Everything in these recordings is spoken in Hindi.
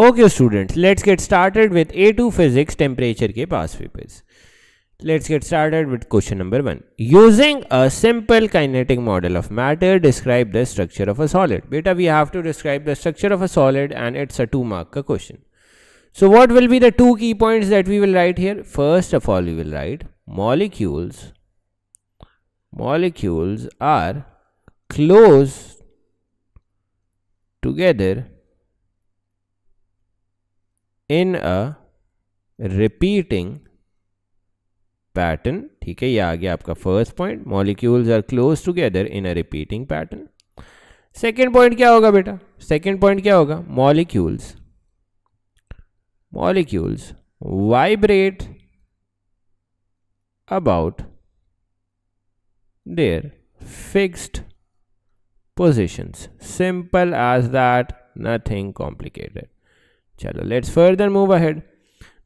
Okay students, let's get started with A2 physics temperature ke past papers. Let's get started with question number 1. Using a simple kinetic model of matter, describe the structure of a solid. Beta, we have to describe the structure of a solid and it's a 2 mark ka question. So what will be the two key points that we will write here? First of all, we will write molecules. Molecules are close together in a repeating pattern ठीक है, ये आ गया आपका first point molecules are close together in a repeating pattern second point क्या होगा बेटा? सेकेंड पॉइंट क्या होगा? Molecules molecules vibrate about their fixed positions. Simple as that, nothing complicated. चलो let's further move ahead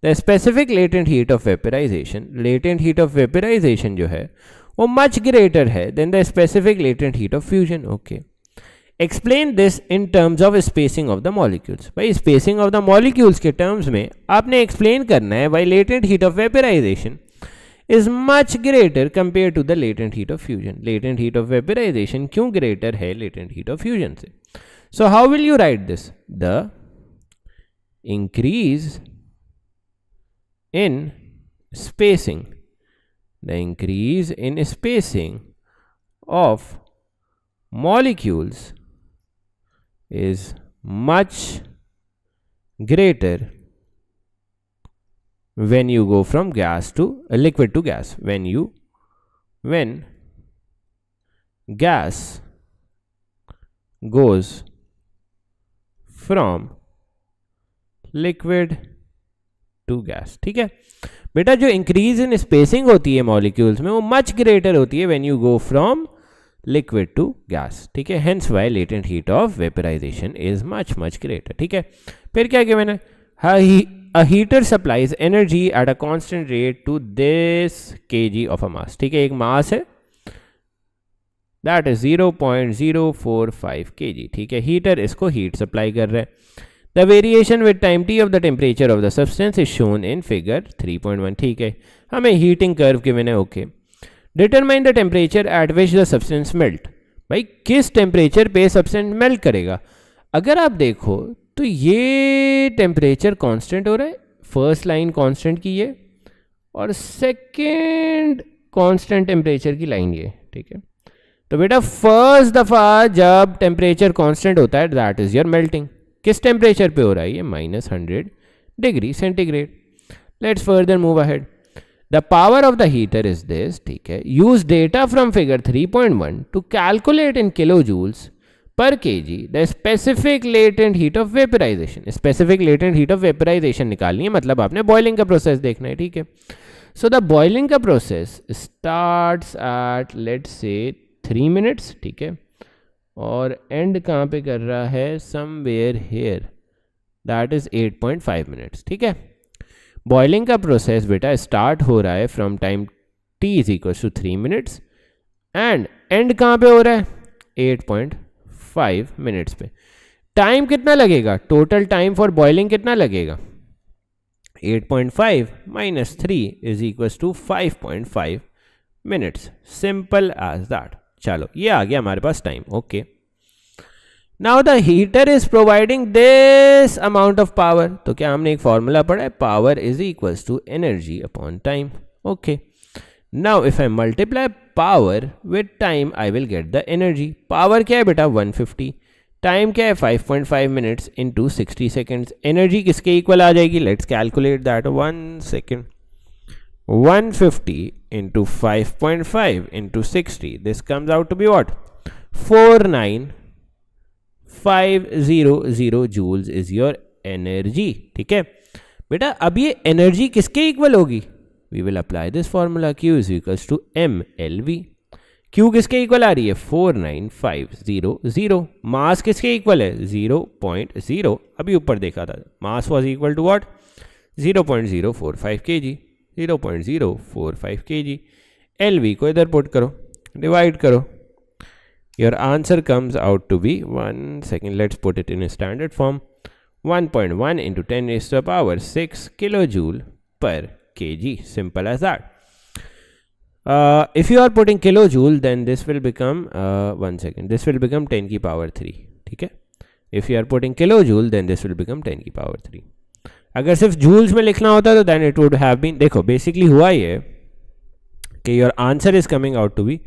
the specific latent heat of vaporization latent heat of vaporization जो है, वो मच ग्रेटर है than the specific latent heat of fusion okay explain this in terms of spacing of the molecules भाई स्पेसिंग ऑफ़ द मॉलिक्यूल्स के टर्म्स में आपने एक्सप्लेन करना है भाई latent heat of vaporization is much greater compared to the latent heat of fusion. Latent heat of vaporization क्यों ग्रेटर है latent हीट ऑफ़ फ्यूजन से? So how will you write this? The increase in spacing. The increase in spacing of molecules is much greater when you go from gas to a liquid to gas. When you when gas goes from liquid to gas, ठीक है? बेटा, जो इंक्रीज इन स्पेसिंग होती है मॉलिक्यूल्स में, वो मच ग्रेटर होती है when you go from liquid to gas ठीक है? Hence why latent heat of vaporization is much much greater ठीक है? फिर क्या किया मैंने? A heater supplies energy at a constant rate to this kg of a mass, ठीक है? एक मास है। दैट इज़ 0.045 kg, ठीक है? हीटर इसको हीट सप्लाई कर रहे है। The variation with time t of the temperature of the substance is shown in figure 3.1 ठीक है? हमें हीटिंग कर्व के मैंने okay determine the temperature at which the substance melt भाई, किस टेम्परेचर पे सब्सटेंस मेल्ट करेगा? अगर आप देखो तो ये टेम्परेचर कांस्टेंट हो रहा है फ़र्स्ट लाइन कांस्टेंट की ये, और सेकेंड कांस्टेंट टेम्परेचर की लाइन ये, ठीक है? तो बेटा फ़र्स्ट दफ़ा जब टेम्परेचर कांस्टेंट होता है दैट इज़ योर मेल्टिंग किस टेम्परेचर पे हो रहा है? ये minus hundred degree centigrade let's further move ahead the power of the heater is this ठीक है? Use data from figure 3.1 to calculate in kilo joules per K G the specific latent heat of vaporization specific latent heat of vaporization निकालनी है मतलब आपने बॉइलिंग का प्रोसेस देखना है, ठीक है? सो द बॉइलिंग का process start at let say three minutes ठीक है? और एंड कहाँ पे कर रहा है? Somewhere here that is 8.5 minutes ठीक है? बॉइलिंग का प्रोसेस बेटा स्टार्ट हो रहा है from time T is equal to three minutes and and कहाँ पे हो रहा है? 8.5 मिनट्स पे. टाइम कितना लगेगा? टोटल टाइम फॉर बॉइलिंग कितना लगेगा? 8.5 minus three is equal to 5.5 minutes simple as that चलो, ये आ गया हमारे पास time okay now the heater is providing this amount of power तो क्या हमने एक फॉर्मूला पढ़ा है? Power is equals to energy upon time okay now if I multiply power with time I will get the energy power क्या है बेटा? 150 टाइम क्या है? 5.5 मिनट्स इनटू 60 सेकंड्स एनर्जी किसके इक्वल आ जाएगी? Let's calculate that one second 150 into 5.5 into 60 this comes out to be what? 49500 joules is your energy. ठीक है? बेटा, अब ये एनर्जी किसके इक्वल होगी? We will apply this formula Q is equals to M L V Q किसके इक्वल आ रही है? Four nine five zero zero mass किसके इक्वल है? ज़ीरो पॉइंट ज़ीरो अभी ऊपर देखा था। Mass was equal to what zero point zero four five K G zero point zero four five K G L we को इधर पुट करो डिवाइड करो। Your answer comes out to be one second let's put it in standard form one point one into ten is the power six kilo joule per K G simple as that if you are putting kilo joule then this will become one second this will become ten की पावर थ्री ठीक है? If you are putting kilo joule then this will become ten की पावर थ्री अगर सिर्फ़ जूल्स में लिखना होता तो then it would have been देखो बेसिकली हुआ ये कि your answer is coming out to be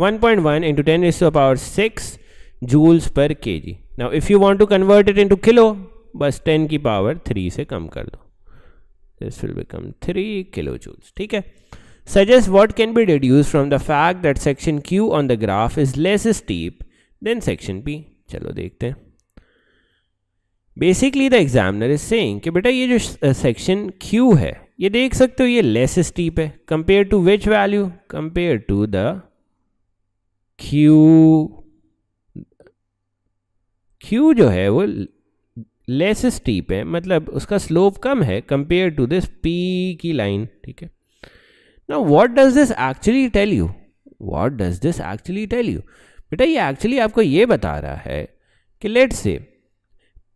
1.1 point one into ten is power six joules per K G now if you want to convert it into kilo बस टेन की पावर थ्री से कम कर दो। This will become three kilo joules ठीक है? Suggest what can be deduced from the fact that section Q on the graph is less steep than section P. चलो देखते हैं। Basically the examiner is saying कि बेटा ये जो सेक्शन uh, Q है ये देख सकते हो ये लेस स्टीप है। Compare to which value compare to the Q Q जो है वो लेस स्टीप है मतलब उसका स्लोप कम है कंपेयर टू दिस पी की लाइन ठीक है? ना what does this actually tell you What does this actually tell you बेटा ये एक्चुअली आपको ये बता रहा है कि लेट से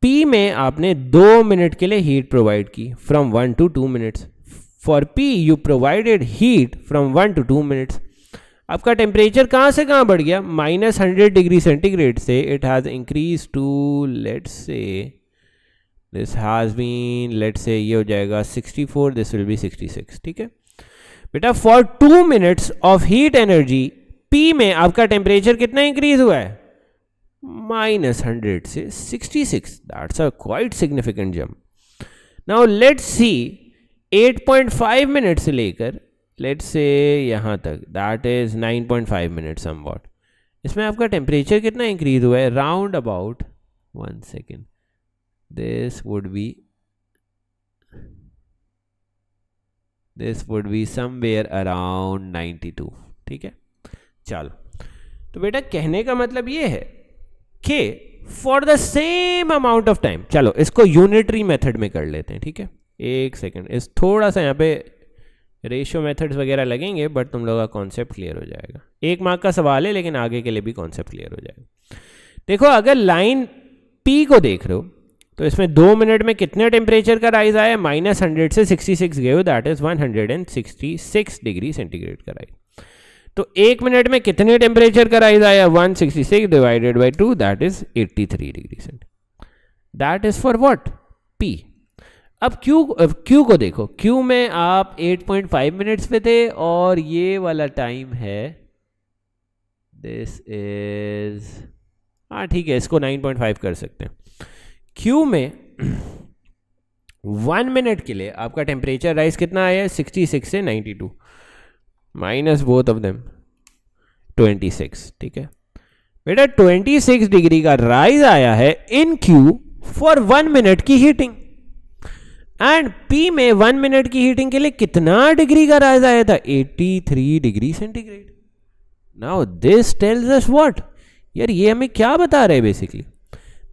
P में आपने दो मिनट के लिए हीट प्रोवाइड की from one to two minutes for P you provided heat from one to two minutes आपका टेम्परेचर कहाँ से कहाँ बढ़ गया? माइनस हंड्रेड डिग्री सेंटीग्रेड से it has increase to let say this has been let say ये हो जाएगा 64 दिस विल बी 66 ठीक है? बेटा for two minutes of heat energy P में आपका टेम्परेचर कितना इंक्रीज हुआ है? Sixty six that's a quite significant jump now let see eight point five minute से लेकर लेट से यहाँ तक point five minute somewhat इसमें आपका टेम्परेचर कितना इंक्रीज हुआ है? Round about one second this would be this would be somewhere around 92 ठीक है? चलो। तो बेटा, कहने का मतलब ये है कि for the same amount of time चलो, इसको यूनिटरी मेथड में कर लेते हैं, ठीक है? एक सेकंड इस थोड़ा सा यहाँ पे रेशियो मेथड्स वगैरह लगेंगे बट तुम लोग का कॉन्सेप्ट क्लियर हो जाएगा। एक मार्क का सवाल है, लेकिन आगे के लिए भी कॉन्सेप्ट क्लियर हो जाएगा। देखो, अगर लाइन पी को देख रहे हो तो इसमें दो मिनट में कितने टेम्परेचर का राइज आया? माइनस हंड्रेड से सिक्सटी सिक्स गए that is one hundred and sixty six degree centigrade का राइज तो एक मिनट में कितने टेम्परेचर का राइज आया? One sixty six divided by two that is eighty three degree cent that is for what P अब क्यू क्यू को देखो। क्यू में आप 8.5 मिनट्स पे थे और ये वाला टाइम है। दिस इज़ हाँ ठीक है, इसको 9.5 कर सकते हैं। क्यू में वन मिनट के लिए आपका टेम्परेचर राइज कितना आया? है सिक्सटी सिक्स से ninety two minus both of them twenty six ठीक है? बेटा ट्वेंटी सिक्स डिग्री का राइज आया है in Q for one minute की हीटिंग एंड पी में वन मिनट की हीटिंग के लिए कितना डिग्री का राइज आया था? Eighty three degree centigrade now this tells us what यार ये हमें क्या बता रहे हैं basically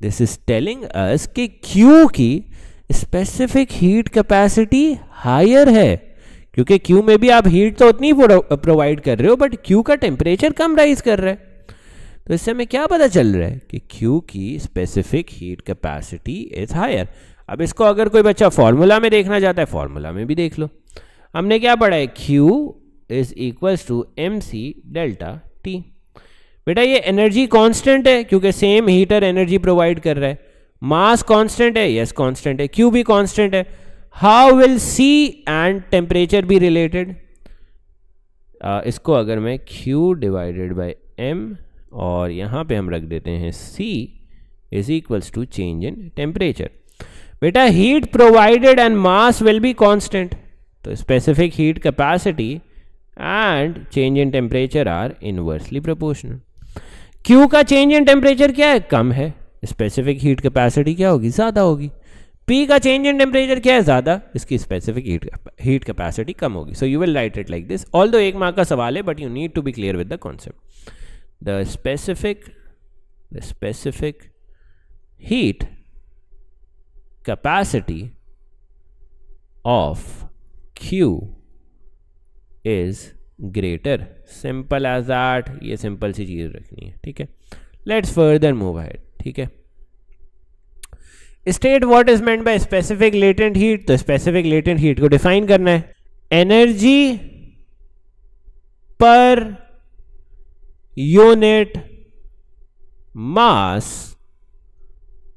this is telling us कि क्यू की स्पेसिफिक हीट कैपेसिटी हायर है. क्योंकि क्यू में भी आप हीट तो उतनी प्रोवाइड कर रहे हो बट क्यू का टेम्परेचर कम राइज कर रहा है। तो इससे हमें क्या पता चल रहा है कि क्यू की specific heat capacity is higher अब इसको अगर कोई बच्चा फॉर्मूला में देखना चाहता है फॉर्मूला में भी देख लो। हमने क्या पढ़ा है? Q is equals to M C delta T बेटा, ये एनर्जी कांस्टेंट है, क्योंकि सेम हीटर एनर्जी प्रोवाइड कर रहा है। मास कांस्टेंट है यस कांस्टेंट है। क्यू भी कांस्टेंट है। How will C and temperature be related इसको अगर मैं Q डिवाइडेड बाय M और यहाँ पे हम रख देते हैं C is equals to change in temperature बेटा heat provided and mass will be constant तो specific heat capacity and change in temperature are inversely proportional Q का चेंज इन टेम्परेचर क्या है? कम है. स्पेसिफिक हीट कैपेसिटी क्या होगी? ज़्यादा होगी. पी का चेंज इन टेम्परेचर क्या है ज़्यादा? इसकी स्पेसिफिक हीट हीट कैपेसिटी कम होगी। So you will write it like this all दो एक मार्क का सवाल है but you need to be clear with the concept the specific the specific heat capacity of Q is greater simple as that ये सिंपल सी चीज़ रखनी है, ठीक है? लेट्स फर्दर मूव अहेड ठीक है? State what is meant by specific latent heat तो स्पेसिफिक लेटेंट हीट को डिफाइन करना है। Energy per unit mass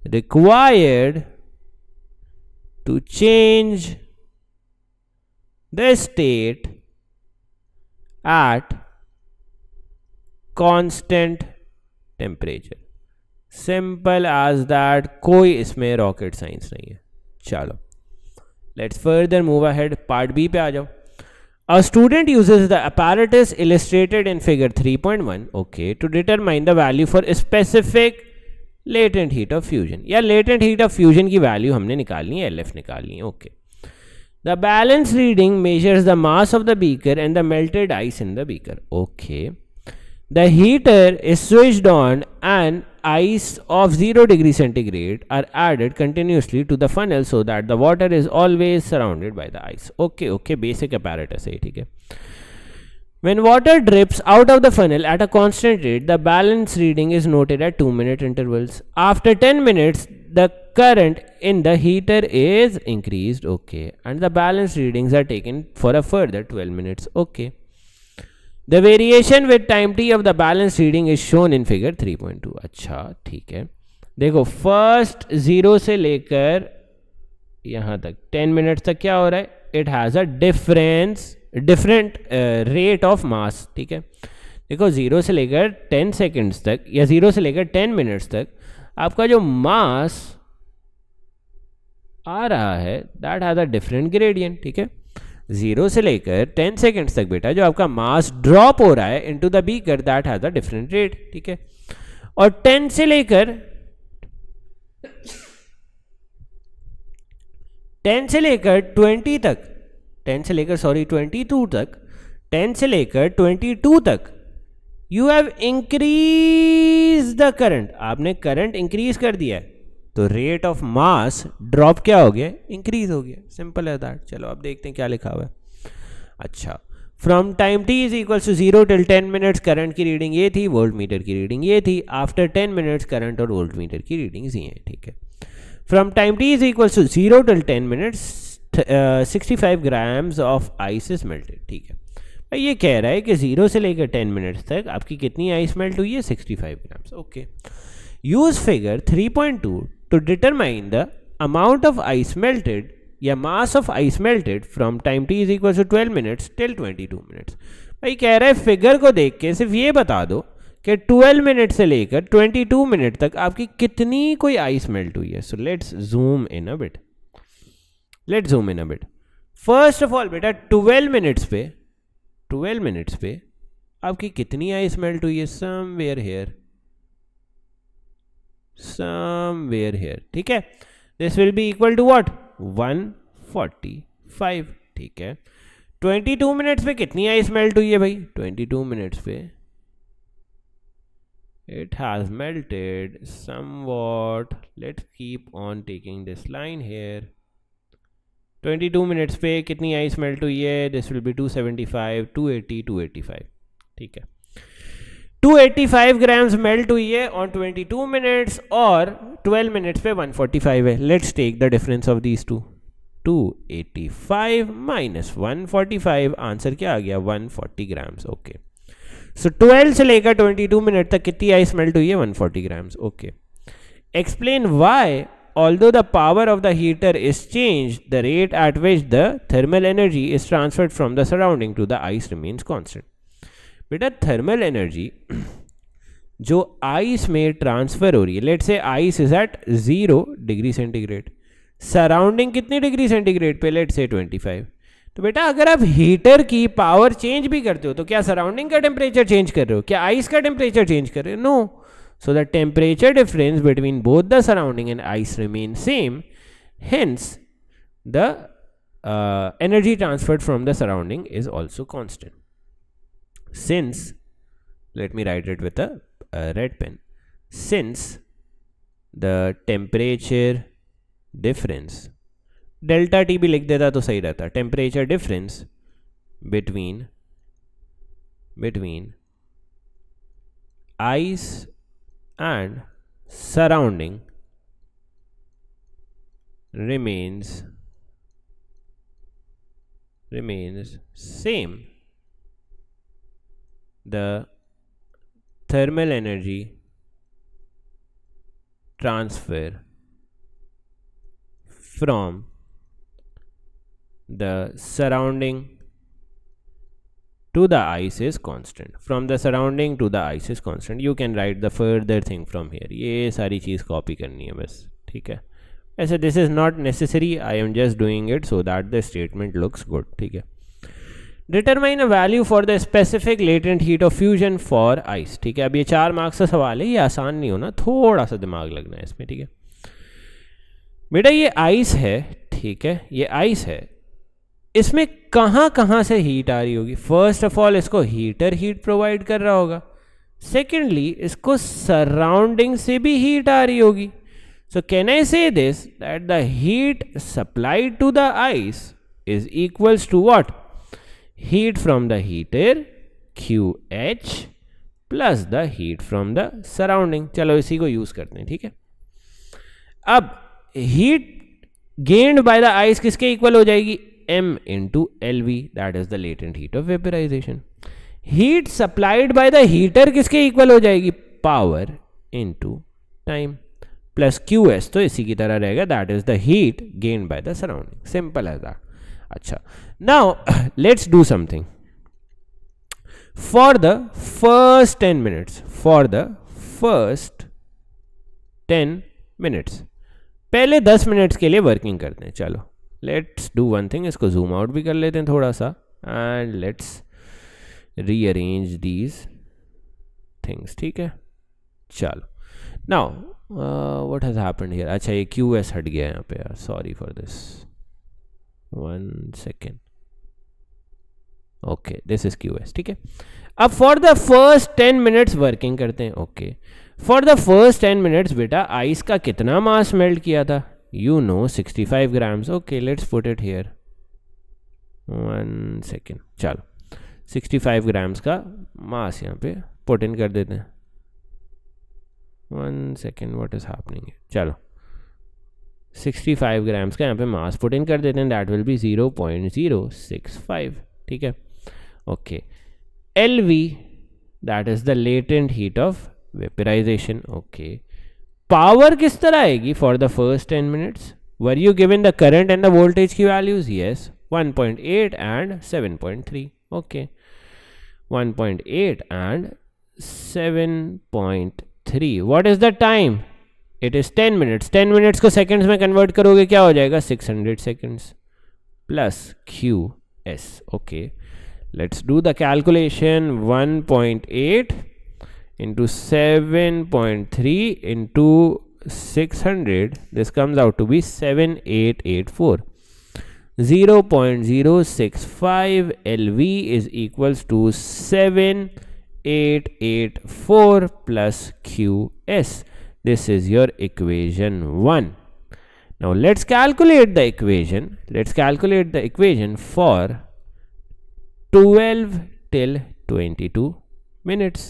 required to change the state at constant temperature. Simple as that कोई इसमें रॉकेट साइंस नहीं है। चलो। Let's further move ahead part B पे आ जाओ। A student uses the apparatus illustrated in figure 3.1 point one okay to determine the value for specific let and heat of fusion या let and heat of fusion की वैल्यू हमने निकालनी है एल एफ़ निकालनी है okay the balance reading measures the mass of the beaker and the melted ice in the beaker okay the heater is switch on and ice of 0 degree centigrade are added continuously to the funnel so that the water is always surrounded by the ice. Okay, okay, basic apparatus eh, hai, okay. When water drips out of the funnel at a constant rate, the balance reading is noted at 2 minute intervals. After 10 minutes, the current in the heater is increased, okay, and the balance readings are taken for a further 12 minutes, okay. The variation with time T of the balance reading is shown in figure 3.2 अच्छा ठीक है। देखो फ़र्स्ट ज़ीरो से लेकर यहाँ तक टेन मिनट्स तक क्या हो रहा है? It has a difference different rate of mass ठीक है। देखो ज़ीरो से लेकर टेन सेकेंड्स तक या ज़ीरो से लेकर टेन मिनट्स तक आपका जो मास आ रहा है that has a different gradient ठीक है। ज़ीरो से लेकर टेन सेकेंड्स तक बेटा, जो आपका मास ड्रॉप हो रहा है into the beaker that has a different rate ठीक है? और टेन से लेकर, टेन से लेकर ट्वेंटी तक, टेन से लेकर सॉरी ट्वेंटी टू तक, टेन से लेकर ट्वेंटी टू तक you have increase the current आपने करंट इंक्रीज कर दिया है। तो रेट ऑफ़ मास ड्रॉप क्या हो गया? इंक्रीज हो गया. सिंपल है दैट चलो, अब देखते हैं क्या लिखा हुआ है। अच्छा. From time T is equal to zero till ten minutes current की रीडिंग ये थी वोल्ट मीटर की रीडिंग ये थी. आफ्टर टेन मिनट्स करंट और वोल्ट मीटर की रीडिंग ये हैं, ठीक है. From time T is equal to zero till ten minutes sixty five grams of ice is melted ठीक है. भाई, ये कह रहा है कि ज़ीरो से लेकर टेन मिनट्स तक आपकी कितनी आइस मेल्ट हुई है? Sixty five grams okay use figure three point two to determine the amount of ice melted या mass of ice melted from time t is equal to 12 minutes till 22 minutes. भाई कह रहा है फिगर को देख के सिर्फ़ ये बता दो कि 12 मिनट से लेकर 22 मिनट तक आपकी कितनी कोई आइस मेल्ट हुई है। So let's zoom in a bit let's zoom in a bit first of all बेटा 12 मिनट्स पे 12 मिनट्स पे आपकी कितनी आइस मेल्ट हुई है? समवेयर हेयर somewhere here ठीक है this will be equal to what 145 ठीक है 22 मिनट्स पे कितनी आइस मेल्ट हुई है भाई 22 मिनट्स पे it has melted somewhat let's keep on taking this line here 22 minutes पे कितनी आइस मेल्ट हुई है दिस विल बी 275 280 285 ठीक है 285 ग्राम्स मेल्ट हुई है ऑन 22 मिनट्स और 12 मिनट्स पे 145 है। Let's take the difference of these two 285 eighty five minus one answer क्या आ गया? 140 फोर्टी ग्राम्स ओके सो 12 से लेकर 22 मिनट तक कितनी आइस मेल्ट हुई है? 140 forty grams okay explain why all the power of the heater is change the rate at which the thermal energy is transferred from the surrounding to the ice remains constant बेटा थर्मल एनर्जी जो आइस में ट्रांसफ़र हो रही है let say ice is at zero degree centigrade surrounding कितनी डिग्री सेंटीग्रेड पे लेट से 25 तो बेटा, अगर आप हीटर की पावर चेंज भी करते हो तो क्या सराउंडिंग का टेम्परेचर चेंज कर रहे हो? क्या आइस का टेम्परेचर चेंज कर रहे हो? No so the temperature difference between both the surrounding and ice remain same hence the energy transferred from the surrounding is also constant since let me write it with a, a red pen since the temperature difference delta t भी लिख देता तो सही रहता temperature difference between between ice and surrounding remains remains same The thermal energy transfer from the surrounding to the ice is constant from the surrounding to the ice is constant you can write the further thing from here ये सारी चीज़ कॉपी करनी है बस ठीक है ऐसे this is not necessary I am just doing it so that the statement looks good ठीक है determine a value for the specific latent heat of fusion for ice ठीक है? अब ये चार मार्क्स का सवाल है, ये आसान नहीं होना, थोड़ा सा दिमाग लगना है इसमें, ठीक है? बेटा, ये आइस है, ठीक है? ये आइस है। इसमें कहाँ कहाँ से हीट आ रही होगी? फ़र्स्ट ऑफ़ ऑल इसको हीटर हीट प्रोवाइड कर रहा होगा। सेकेंडली इसको सराउंडिंग से भी हीट आ रही होगी। So can I say this that the heat supplied to the ice is equals to what heat from the heater Q H plus the heat from the surrounding चलो इसी को यूज़ करते हैं, ठीक है? अब heat gained by the ice किसके इक्वल हो जाएगी? M into LV that is the latent heat of vaporization. Heat supplied by the heater किसके इक्वल हो जाएगी? Power into time plus Q S तो इसी की तरह रहेगा that is the heat gain by the surrounding simple as that अच्छा। Now let's do something for the first ten minutes for the first ten minutes पहले दस मिनट्स के लिए वर्किंग करते हैं, चलो। लेट्स डू वन थिंग इसको जूम आउट भी कर लेते हैं थोड़ा सा and let's rearrange these things ठीक है? चलो। Now what has happened here अच्छा ये क्यू एस हट गया यहाँ पे यार sorry for this one second okay this is Q S ठीक है? अब for the first ten minutes working करते हैं okay for the first ten minutes बेटा आइस का कितना मास मेल्ट किया था? You know 65 grams. Okay, let's put it here. One second चलो. 65 ग्राम्स का मास यहाँ पे पुट इन कर देते हैं. One second what is happening चलो. 65 ग्राम्स का यहाँ पे मास पुट इन कर देते हैं दैट विल बी 0.065 ठीक है? Okay L V that is the latent heat of vaporization okay power किस तरह आएगी for the first ten minutes were you given the current and the voltage की values yes 1.8 and 7.3 okay 1.8 and 7.3 what is the time it is 10 minutes 10 minutes को सेकंड्स में कन्वर्ट करोगे, क्या हो जाएगा? 600 seconds plus Q S okay let's do the calculation 1.8 into 7.3 into 600 this comes out to be 7884 0.065 LV is equals to 7884 plus QS this is your equation 1 now, let's calculate the equation. Let's calculate the equation for 12 till 22 minutes.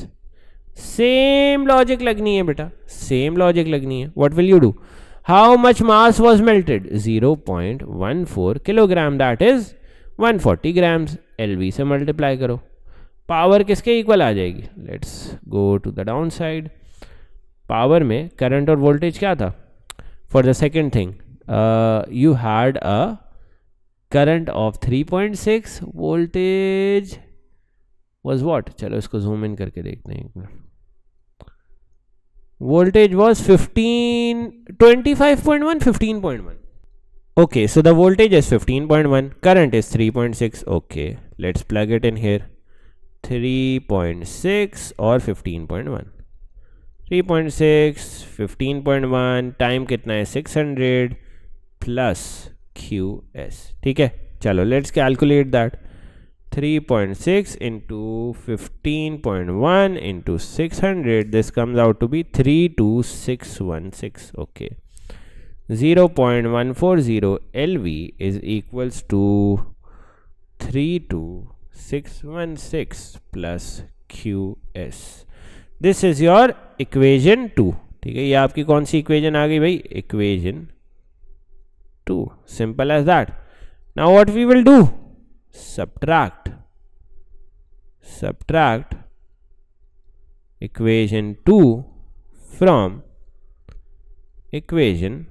Same logic लगनी है बेटा सेम लॉजिक लगनी है what will you do how much mass was melted 0.14 kilogram that is 140 grams LV से मल्टीप्लाई करो. पावर किसके इक्वल आ जाएगी? Let's go to the down side power में करंट और वोल्टेज क्या था? For the second thing you had a current of 3.6 voltage was what चलो इसको जूम इन करके देखते हैं एक minute voltage was 15 25.1 15.1 okay, so the voltage is 15.1 current is 3.6 okay, let's plug it in here 3.6 or 15.1 3.6, 15.1, time कितना है? 600 प्लस क्यू एस ठीक है? चलो let's calculate that 3.6 point six into fifteen point this comes out to be 32616, okay zero L V is equals to 32616 plus Q S this is your equation two ठीक है, ये आपकी कौन सी इक्वेजन आ गई भाई? Equation two simple as that now what we will do subtract subtract equation two from equation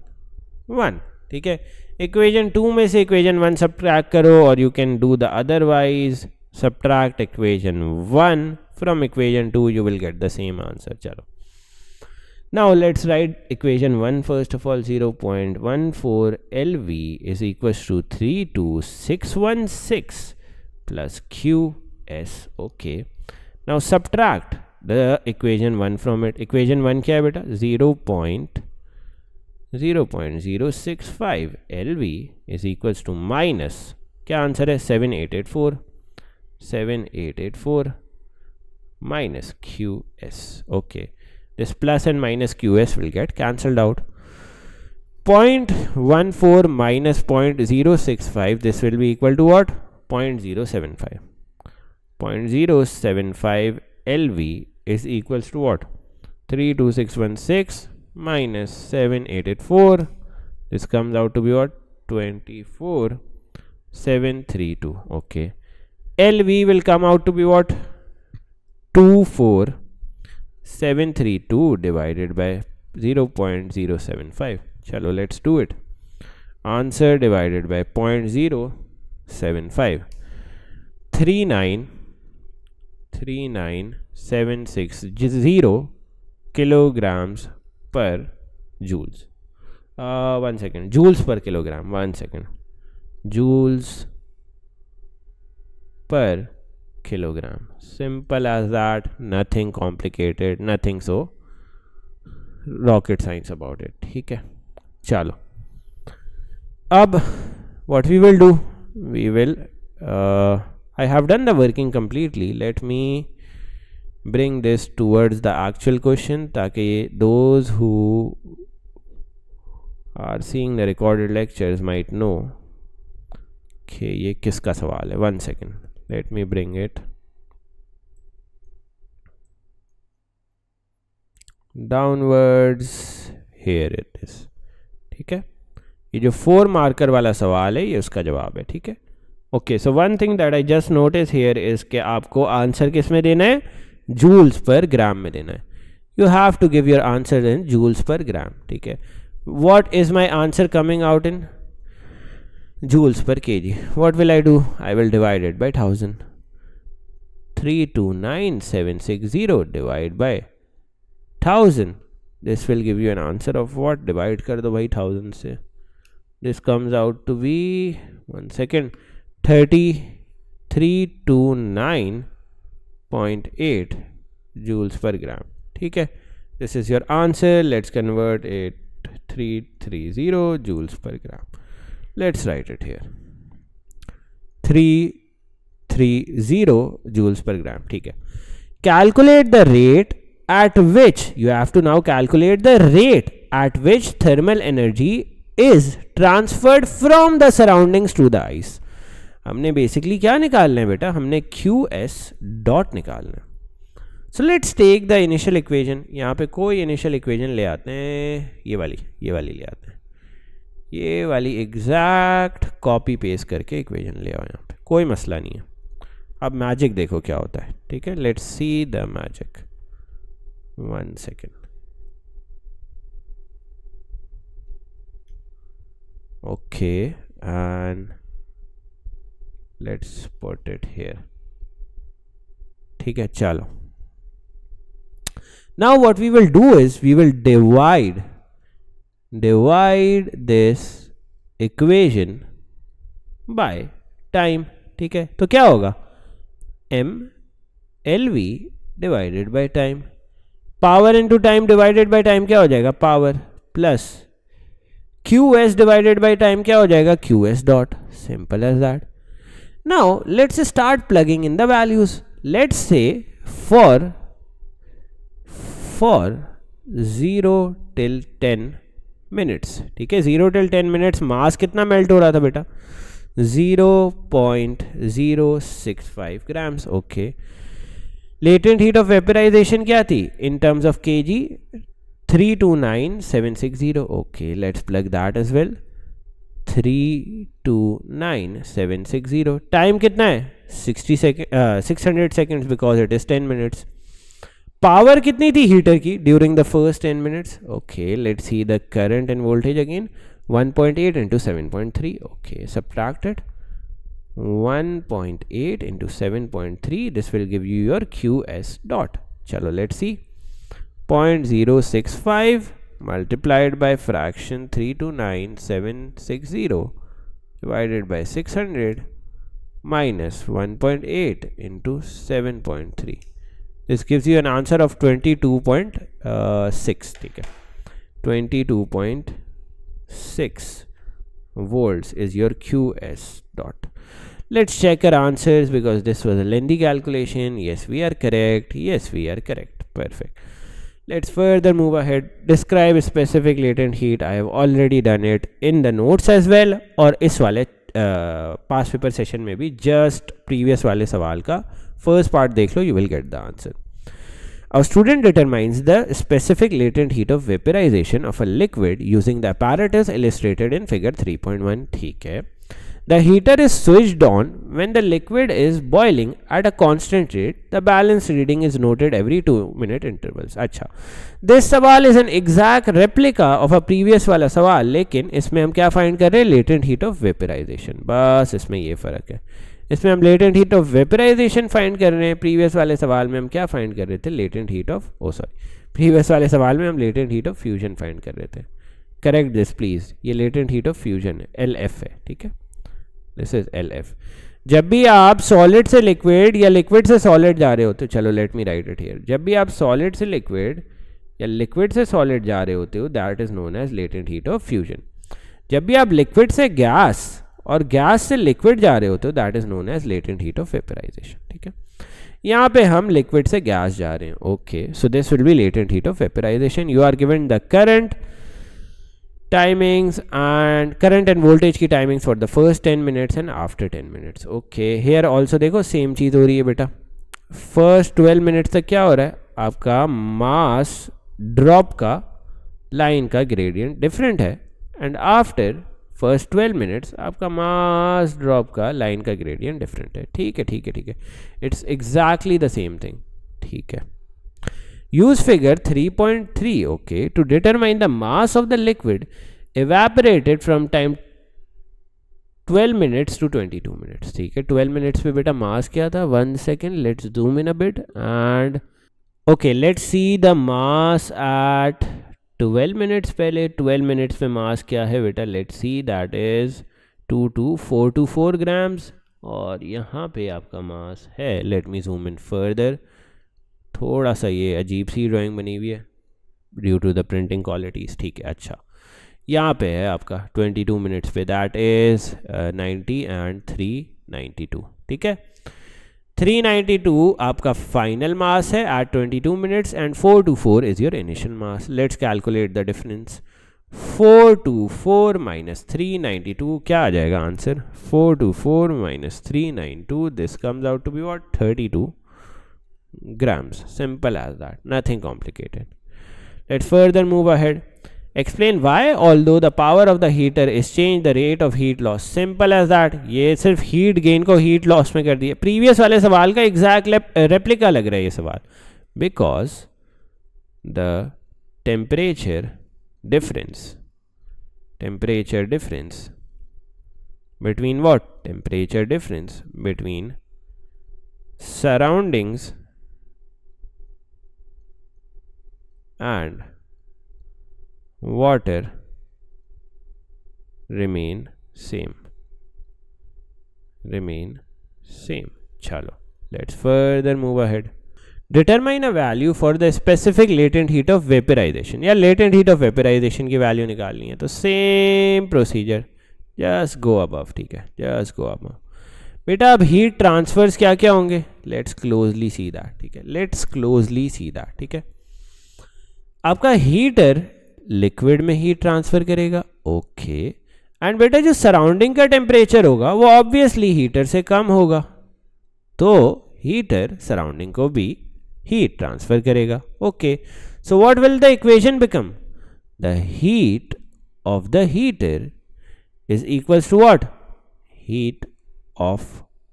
one ठीक है इक्वेजन टू में से इक्वेजन वन सब्ट्रैक्ट करो और you can do the otherwise subtract equation one from equation 2 you will get the same answer chalo. Now let's write equation 1 first of all 0.14 lv is equals to 32616 plus qs okay. Now subtract the equation 1 from it. Equation 1 kya beta? 0. 0.065 lv is equals to minus क्या आंसर है 7884 7884 minus QS okay. This plus and minus QS will get cancelled out. 0.14 minus 0.065 this will be equal to what? 0.075 0.075 LV is equals to what? 32616 minus 7884 this comes out to be what? 24732 okay. Lv will come out to be what two four seven three two divided by zero point zero seven five चलो let's do it answer divided by point zero seven five three nine three nine seven six zero kilograms per joules one second joules per kilogram one second joules per kilogram simple as that nothing complicated nothing so rocket science about it ठीक है चलो अब what we will do we will uh, I have done the working completely let me bring this towards the actual question ताकि those who are seeing the recorded lectures might know कि ये किसका सवाल है one second let me bring it. Downwards, here it is. ठीक है? ये जो फोर मार्कर वाला सवाल है, ये उसका जवाब है, ठीक है? Okay so one thing that I just notice here is के आपको आंसर किसमें देना है? जूल्स पर ग्राम में देना है। You have to give your answer in joules per gram ठीक है? What is my answer coming out in joules per K G what will I do I will divided by thousand three two nine seven six zero divide by thousand this will give you an answer of what divide कर दो भाई थाउज़ेंड से this comes out to be one second thirty three two nine point eight joules per gram ठीक है? This is your answer let's convert eight three three zero joules per gram let's write it here 330 joules per gram ठीक है calculate the rate at which you have to now calculate the rate at which thermal energy is transferred from the surroundings to the ice हमने बेसिकली क्या निकालना है बेटा हमने क्यू एस डॉट निकालना है so let's take the initial equation यहाँ पे कोई इनिशियल इक्वेशन ले आते हैं ये वाली ये वाली ले आते हैं ये वाली एग्जैक्ट कॉपी पेस्ट करके इक्वेशन ले आओ यहाँ पे। कोई मसला नहीं है। अब मैजिक देखो क्या होता है। ठीक है? Let's see the magic one second okay and let's put it here ठीक है? चलो। Now what we will do is we will divide divide this equation by time, ठीक है? तो क्या होगा? M L V divided by time power into time divided by time क्या हो जाएगा? Power plus Q S divided by time क्या हो जाएगा? Q S dot simple as that now let's start plugging in the values. Let's say for for 0 till 10 minutes, ठीक है? Zero till ten minutes, mass कितना मेल्ट हो रहा था बेटा? Zero point zero six five grams, okay. Latent heat of vaporization क्या थी? In terms of K G three two nine seven six zero okay let's plug that is well three two nine seven six zero time कितना है? Sixty second six hundred seconds because it is ten minutes power kitni thi heater ki during the first 10 minutes. Okay let's see the current and voltage again. 1.8 into 7.3 okay subtracted. 1.8 into 7.3 this will give you your qs dot. chalo let's see. 0.065 multiplied by fraction 329760 divided by 600 minus 1.8 into 7.3 this gives you an answer of 22.6 uh, okay 22.6 volts is your qs dot let's check our answers because this was a lengthy calculation yes we are correct yes we are correct perfect let's further move ahead describe specific latent heat i have already done it in the notes as well और इस वाले पास पेपर सेशन में भी जस्ट प्रीवियस वाले सवाल का फर्स्ट पार्ट देख लो you will get the answer Our student determines the specific latent heat of vaporization of a liquid using the apparatus illustrated in figure 3.1 ठीक है The heater is switched on when the liquid is boiling at a constant rate. The balance reading is noted every 2 minute intervals. अच्छा This सवाल is an exact replica of a previous वाला सवाल लेकिन इसमें हम क्या फाइंड कर रहे हैं latent heat of vaporization. बस इसमें ये फ़र्क है इसमें हम latent heat of vaporization find कर रहे हैं। प्रीवियस वाले सवाल में हम क्या फाइंड कर रहे थे? Latent heat of oh sorry previous वाले सवाल में हम latent heat of fusion find कर रहे थे। करेक्ट दिस प्लीज़ ये लेटेंट हीट ऑफ़ फ्यूजन है। एल एफ़ है, ठीक है? दिस इज़ एल एफ़ जब भी आप सॉलिड से लिक्विड या लिक्विड से सॉलिड जा रहे होते हो, चलो let me write it here जब भी आप सॉलिड से लिक्विड या लिक्विड से सॉलिड जा रहे होते हो that is known as latent heat of fusion जब भी आप लिक्विड से गैस और गैस से लिक्विड जा रहे होते हो that is known as latent heat of vaporization ठीक है? यहाँ पे हम लिक्विड से गैस जा रहे हैं okay so this will be latent heat of vaporization you are given the current timings and current and voltage की timings for the first ten minutes and after ten minutes okay here also देखो सेम चीज़ हो रही है बेटा। फ़र्स्ट ट्वेल्व मिनट्स तक क्या हो रहा है? आपका मास ड्रॉप का लाइन का ग्रेडियंट डिफरेंट है and after first twelve minutes आपका मास ड्रॉप का लाइन का ग्रेडियंट डिफरेंट है। ठीक है ठीक है ठीक है। It's exactly the same thing ठीक है। Use figure 3.3 okay, to determine the mass of the liquid evaporated from time 12 minutes to 22 minutes ठीक है 12 मिनट्स पे बेटा मास क्या था? One second let's zoom in a bit and okay let's see the mass at 12 minutes पहले 12 मिनट्स में मास क्या है बेटा? Let see that is two two four two four grams और यहाँ पे आपका मास है let me zoom in further थोड़ा सा ये अजीब सी ड्राइंग बनी हुई है due to the printing qualities ठीक है अच्छा। यहाँ पे है आपका 22 मिनट्स पे दैट इज़ 90 एंड 392 ठीक है? 392 आपका फाइनल मास है at 22 minutes and 424 is your initial mass let's calculate the difference 424 minus 392 क्या आ जाएगा answer 424 minus 392 this comes out to be what 32 grams. Simple as that. Nothing complicated. Let's further move ahead. Explain why although the power of the heater is change the rate of heat loss simple as that ये सिर्फ़ हीट गेन को हीट लॉस में कर दिया। प्रीवियस वाले सवाल का एग्जैक्ट रेप्लिका लग रहा है ये सवाल। Because the temperature difference temperature difference between what temperature difference between surroundings and water remain same remain same chalo let's further move ahead determine a value for the specific latent heat of vaporization या latent heat of vaporization की value निकालनी है तो same procedure just go above ठीक है just go above बेटा अब हीट ट्रांसफर्स क्या क्या होंगे लेट्स क्लोजली सी दैट ठीक है लेट्स क्लोजली सी दैट ठीक है आपका हीटर लिक्विड में हीट ट्रांसफ़र करेगा ओके एंड बेटा, जो सराउंडिंग का टेम्परेचर होगा, वो ऑब्वियसली हीटर से कम होगा. तो हीटर सराउंडिंग को भी हीट ट्रांसफ़र करेगा okay so what will the equation become the heat of the heater is equals to what? Heat of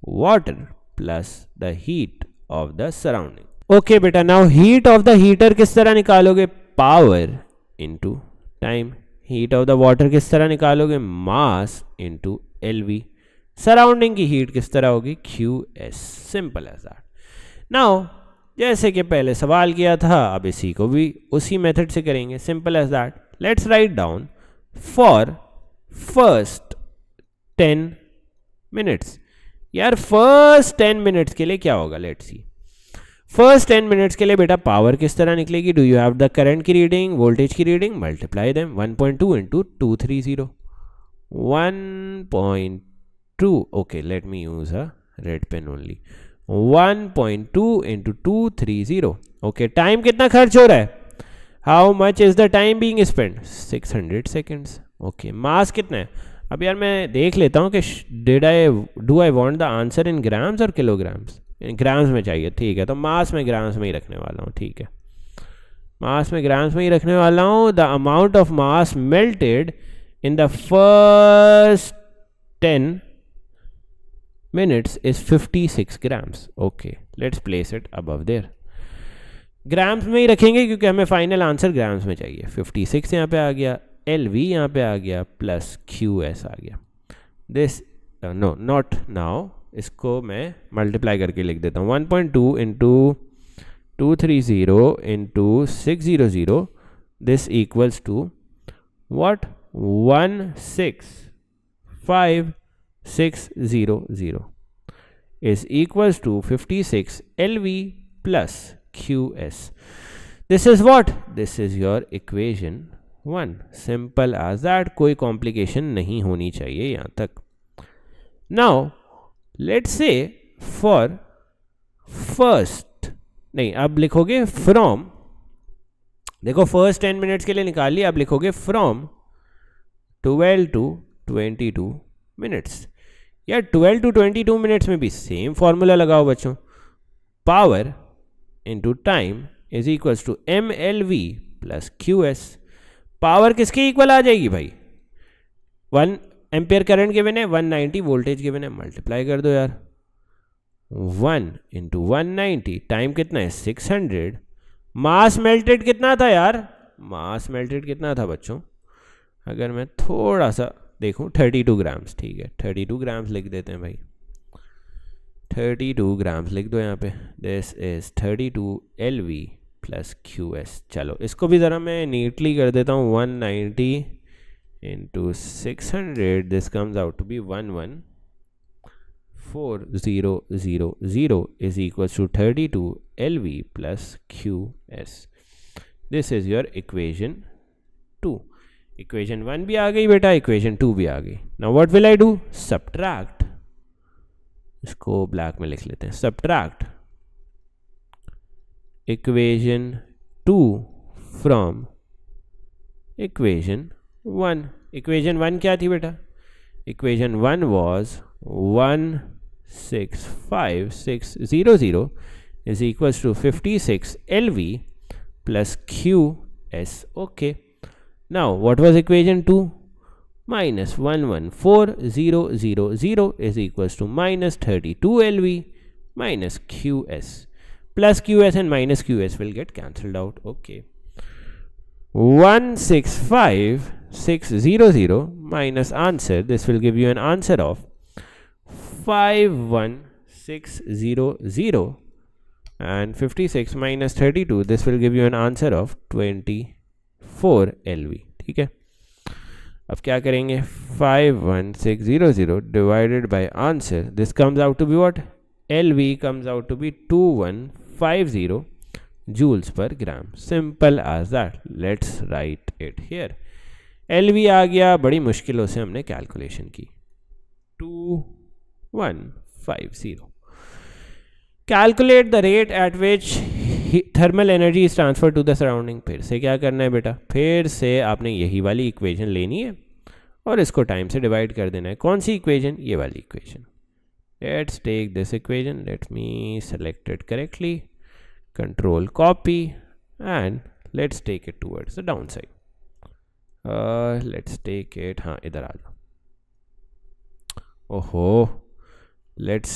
water plus the heat of the surrounding okay बेटा now heat of the heater किस तरह निकालोगे? Power into time heat of the water किस तरह निकालोगे? Mass into L V surrounding की हीट किस तरह होगी? Q S simple as that now जैसे कि पहले सवाल किया था, अब इसी को भी उसी मेथड से करेंगे. Simple as that let's write down for first ten minutes यार फ़र्स्ट टेन मिनट्स के लिए क्या होगा? Let's see first ten minutes के लिए बेटा पावर किस तरह निकलेगी? Do you have the current की रीडिंग वोल्टेज की reading multiply them 1.2 point two into two three zero one point two okay let me use a red pen only 1.2 into two three zero okay time कितना खर्च हो रहा है? How much is the time being spend 600 seconds okay mass कितना है? अब यार मैं देख लेता हूँ कि did I do I want the answer in grams और किलोग्राम्स ग्राम्स में चाहिए, ठीक है तो मास में ग्राम्स में ही रखने वाला हूँ, ठीक है। मास में ग्राम्स में ही रखने वाला हूँ the amount of mass melted in the first ten minutes is 56 grams, okay, let's place it above there grams में ही रखेंगे क्योंकि हमें फाइनल आंसर ग्राम्स में चाहिए 56 यहाँ पे आ गया एल वी यहाँ पे आ गया प्लस क्यू एस आ गया। दिस नो नॉट नाउ इसको मैं मल्टीप्लाई करके लिख देता हूँ one point two into two three zero into six zero zero this equals to what one six five six zero zero is equals to 56 LV plus QS. This is what? This is your equation 1. Simple as that. कोई complication नहीं होनी चाहिए यहाँ तक. Now, let's से फॉर फ़र्स्ट नहीं अब लिखोगे फ्रॉम देखो फ़र्स्ट टेन मिनट्स के लिए निकाल लिया अब लिखोगे from twelve to twenty two minutes या ट्वेल्व टू 22 मिनट्स में भी सेम फॉर्मूला लगाओ बच्चों. Power into time is equals to M L V plus Q S power किसके इक्वल आ जाएगी भाई? वन एम्पेयर करंट गिवन है 190 वोल्टेज गिवन है मल्टीप्लाई कर दो यार। One into one ninety time कितना है? 600 मास मेल्टेड कितना था यार? मास मेल्टेड कितना था बच्चों? अगर मैं थोड़ा सा देखूँ थर्टी टू ग्राम्स ठीक है। थर्टी टू ग्राम्स लिख देते हैं भाई। थर्टी टू ग्राम्स लिख दो यहाँ पे। This is thirty two L V plus Q S चलो, इसको भी ज़रा मैं नीटली कर देता हूँ one ninety one four zero zero zero is equal to thirty two L V plus Q S this is your equation two equation one भी आ गई बेटा इक्वेशन टू भी आ गई. ना what will I do subtract इसको ब्लैक में लिख लेते हैं. Subtract equation two from equation one equation one क्या थी बेटा equation one was one six five six zero zero is equals to fifty six L V plus Q S okay Now, what was equation 2? Minus 114,000 is equals to minus 32 LV minus QS. Plus QS and minus QS will get cancelled out. Okay. 165600 minus answer. This will give you an answer of 51600 and 56 minus 32. This will give you an answer of 20. Four L V ठीक है अब क्या करेंगे five one six zero zero divided by answer this comes out to be what L V comes out to be two one five zero joules पर L V आ गया। बड़ी मुश्किलों से हमने कैलकुलेशन की। Two one five zero calculate the rate at which thermal energy is transfer to the surrounding फिर से क्या करना है बेटा? फिर से आपने यही वाली इक्वेशन लेनी है और इसको टाइम से डिवाइड कर देना है। कौन सी इक्वेशन ये वाली equation let's take this equation let me select it correctly control copy and let's take it towards the down side let's take it हाँ इधर आ जाओ ओहो लेट्स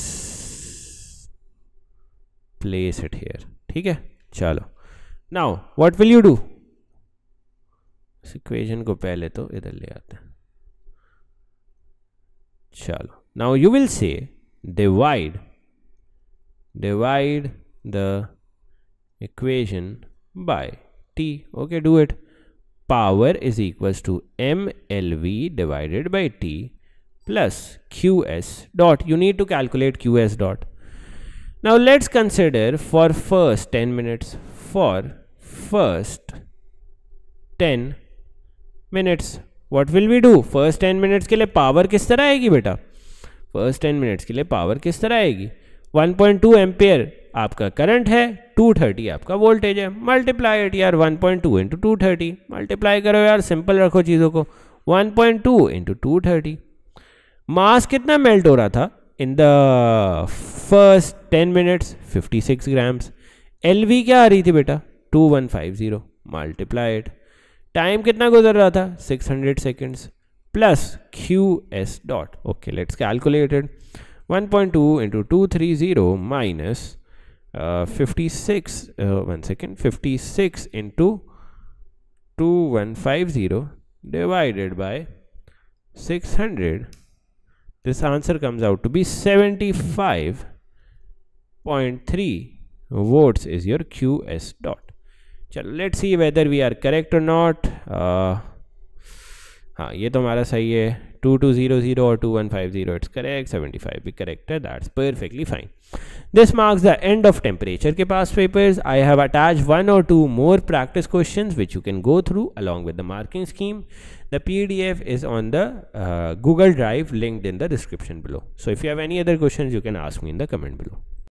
प्लेस इट हेयर ठीक है चलो now what will you do इस इक्वेशन को पहले तो इधर ले आते हैं चलो now you will say divide divide the equation by T okay do it power is equals to mlv divided by t plus qs dot you need to calculate qs dot now let's consider for first 10 minutes for first 10 minutes what will we do first 10 minutes के लिए पावर किस तरह आएगी बेटा फर्स्ट 10 मिनट्स के लिए पावर किस तरह आएगी 1.2 पॉइंट एम्पेयर आपका करंट है 230 आपका वोल्टेज है। मल्टीप्लाई इट यार 1.2 point two into two thirty. Multiply करो यार, सिंपल रखो चीज़ों को। 1.2 point two into two thirty. Mass कितना मेल्ट हो रहा था? In the first 10 minutes 56 grams. L क्या आ रही थी बेटा? 2150 मल्टीप्लाई इट। टाइम कितना गुजर रहा था? 600 seconds. Plus Q S dot. Okay, let's calculated. 1.2 into 230 minus uh, 56 uh, one second 56 into 2150 divided by 600 this answer comes out to be 75.3 volts is your qs dot चलो let's see whether we are correct or not uh, हाँ ये तो हमारा सही है 2200 or 2150 it's correct 75 be corrected. That's perfectly fine. This marks the end of temperature ke past papers. I have attached one or two more practice questions which you can go through along with the marking scheme. The pdf is on the uh, google drive linked in the description below. So if you have any other questions you can ask me in the comment below